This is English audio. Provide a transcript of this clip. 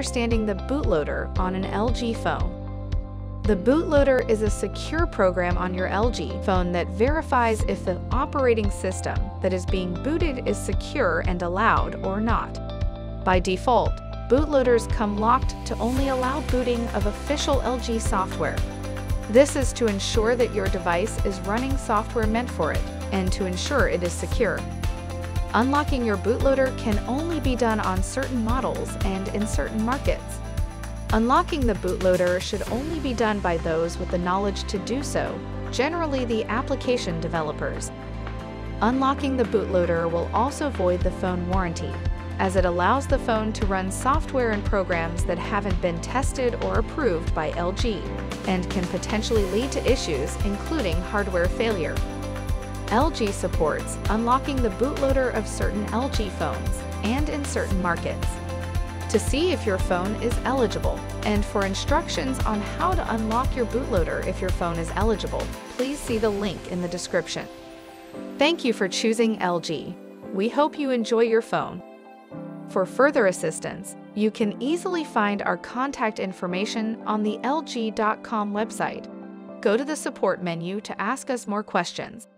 understanding the bootloader on an LG phone. The bootloader is a secure program on your LG phone that verifies if the operating system that is being booted is secure and allowed or not. By default, bootloaders come locked to only allow booting of official LG software. This is to ensure that your device is running software meant for it and to ensure it is secure. Unlocking your bootloader can only be done on certain models and in certain markets. Unlocking the bootloader should only be done by those with the knowledge to do so, generally the application developers. Unlocking the bootloader will also void the phone warranty, as it allows the phone to run software and programs that haven't been tested or approved by LG and can potentially lead to issues including hardware failure. LG supports unlocking the bootloader of certain LG phones and in certain markets. To see if your phone is eligible and for instructions on how to unlock your bootloader if your phone is eligible, please see the link in the description. Thank you for choosing LG. We hope you enjoy your phone. For further assistance, you can easily find our contact information on the LG.com website. Go to the support menu to ask us more questions.